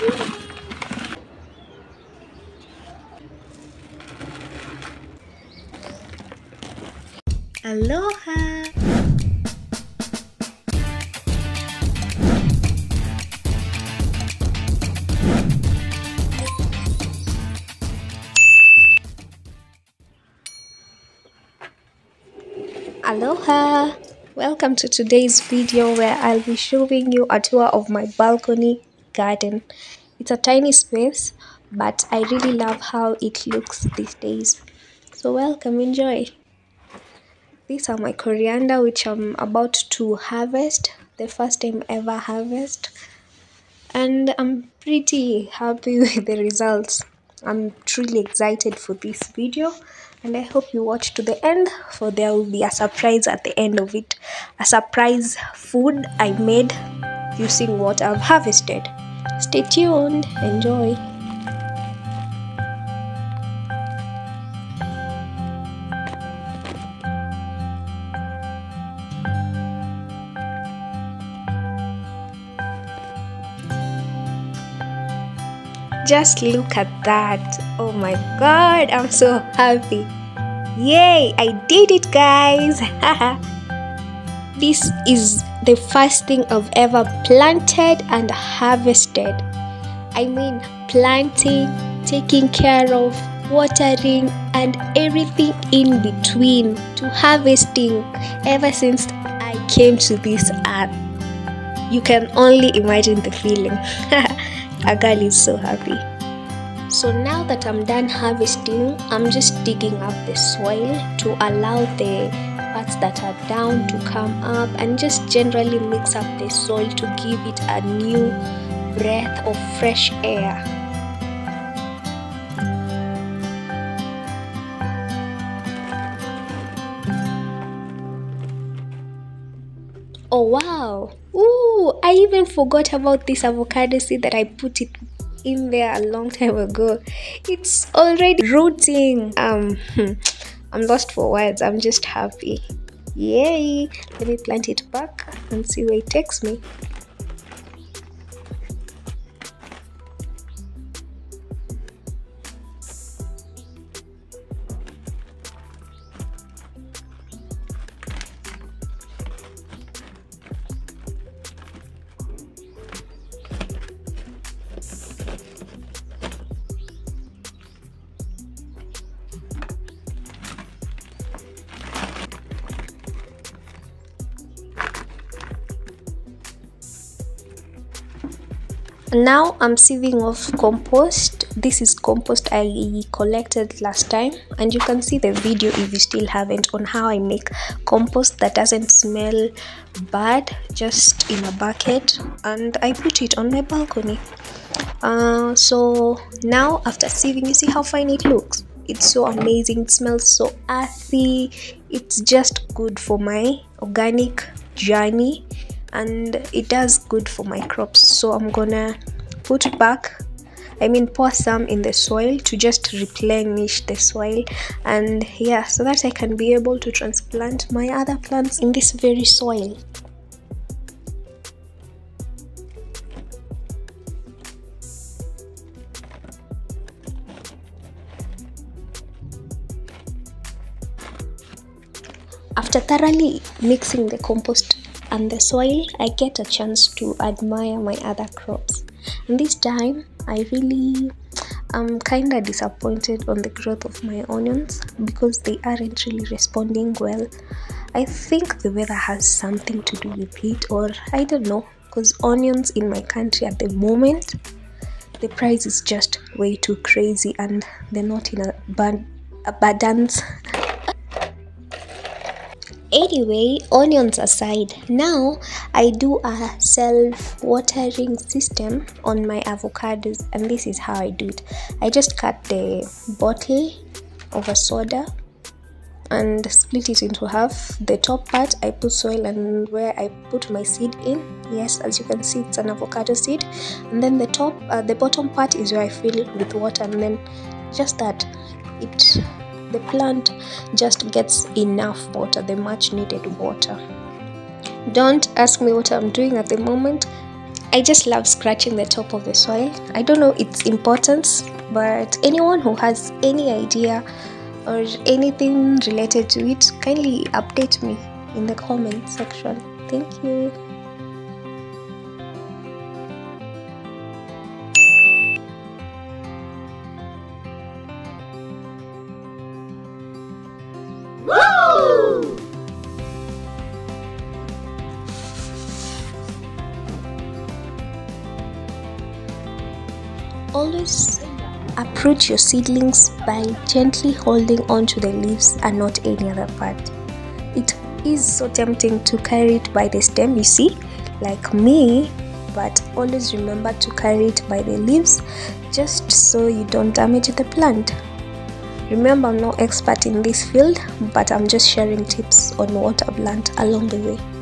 Aloha! Aloha! Welcome to today's video where I'll be showing you a tour of my balcony garden. It's a tiny space, but I really love how it looks these days. So welcome, enjoy! These are my coriander which I'm about to harvest, the first time ever harvest. And I'm pretty happy with the results. I'm truly excited for this video and I hope you watch to the end for there will be a surprise at the end of it. A surprise food I made using what I've harvested. Stay tuned, enjoy. Just look at that. Oh my god, I'm so happy. Yay, I did it, guys. this is the first thing I've ever planted and harvested. I mean, planting, taking care of, watering, and everything in between to harvesting ever since I came to this earth. You can only imagine the feeling. A girl is so happy. So now that I'm done harvesting, I'm just digging up the soil to allow the parts that are down to come up and just generally mix up the soil to give it a new breath of fresh air. Oh wow! Ooh, I even forgot about this avocado seed that I put it in there a long time ago. It's already rooting. Um, I'm lost for words. I'm just happy. Yay! Let me plant it back and see where it takes me. Now i'm sieving off compost. This is compost i collected last time. And you can see the video if you still haven't on how i make compost that doesn't smell bad just in a bucket. And i put it on my balcony. Uh, so now after sieving you see how fine it looks. It's so amazing. It smells so earthy. It's just good for my organic journey and it does good for my crops. So i'm gonna put back i mean pour some in the soil to just replenish the soil. And yeah so that i can be able to transplant my other plants in this very soil. After thoroughly mixing the compost and the soil, I get a chance to admire my other crops. And this time, I really am kind of disappointed on the growth of my onions because they aren't really responding well. I think the weather has something to do with it, or I don't know, because onions in my country at the moment, the price is just way too crazy and they're not in abundance anyway onions aside now i do a self watering system on my avocados and this is how i do it. I just cut the bottle of a soda and split it into half. The top part i put soil and where i put my seed in. Yes as you can see it's an avocado seed. And then the top uh, the bottom part is where i fill it with water and then just that it the plant just gets enough water the much needed water don't ask me what i'm doing at the moment I just love scratching the top of the soil. I don't know its importance, but anyone who has any idea or anything related to it, kindly update me in the comment section. Thank you. Always approach your seedlings by gently holding onto the leaves and not any other part. It is so tempting to carry it by the stem, you see, like me, but always remember to carry it by the leaves just so you don't damage the plant. Remember, I'm no expert in this field, but I'm just sharing tips on what I've learned along the way.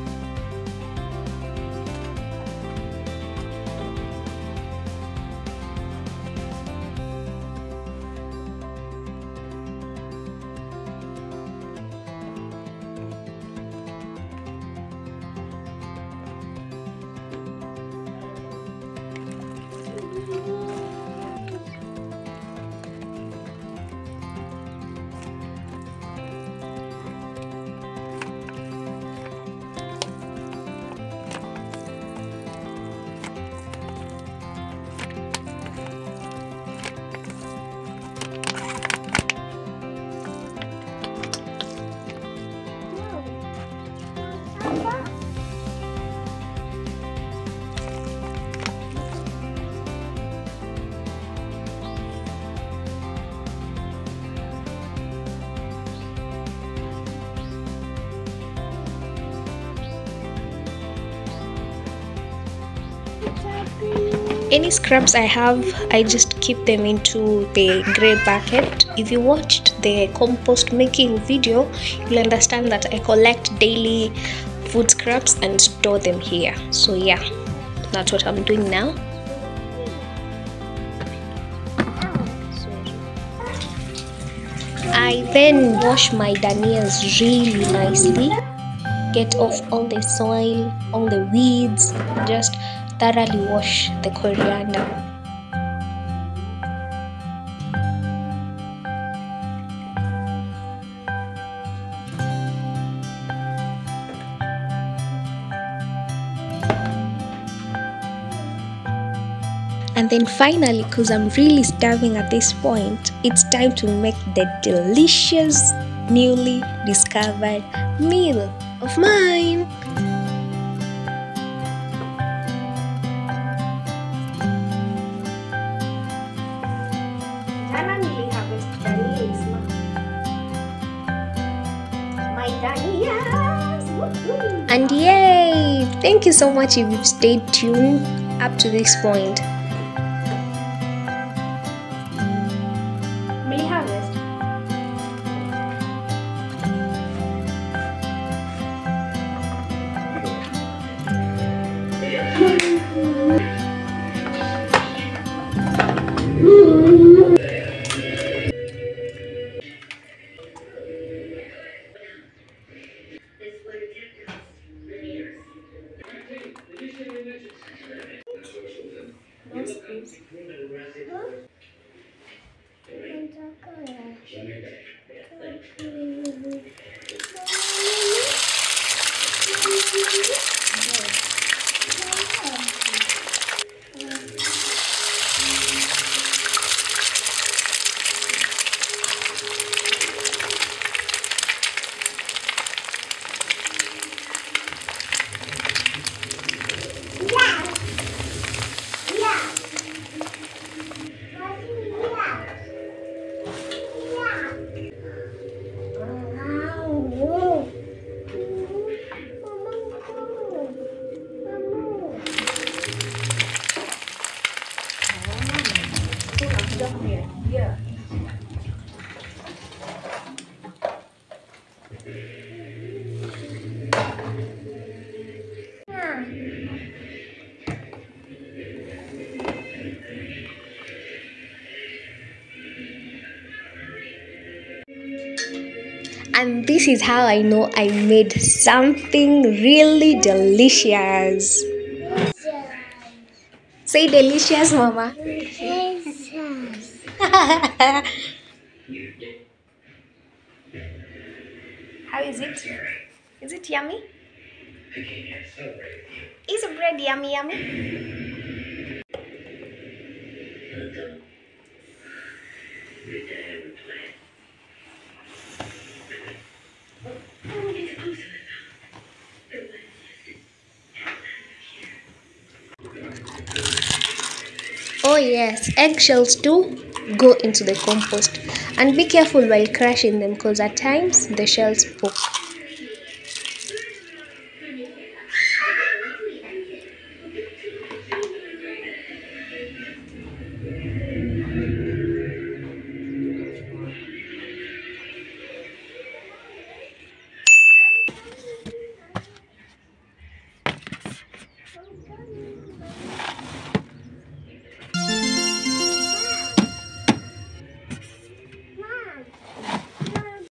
Any scraps i have i just keep them into the gray bucket. If you watched the compost making video you'll understand that i collect daily food scraps and store them here so yeah that's what i'm doing now i then wash my dhania really nicely get off all the soil all the weeds just thoroughly wash the coriander. And then finally, because I'm really starving at this point, it's time to make the delicious, newly discovered meal of mine. And yay! Thank you so much if you've stayed tuned up to this point. please. Huh? And this is how I know I made something really delicious. Say delicious, Mama. How is it? Is it yummy? Is the bread yummy, yummy? Oh yes, eggshells too go into the compost and be careful while crushing them because at times the shells poke.